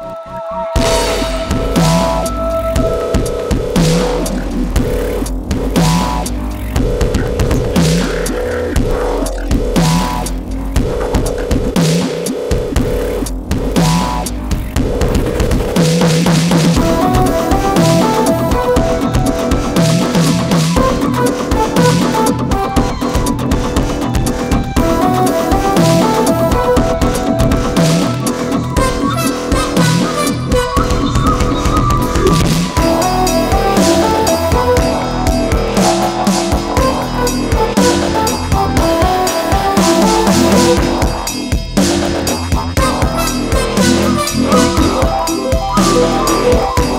Música Música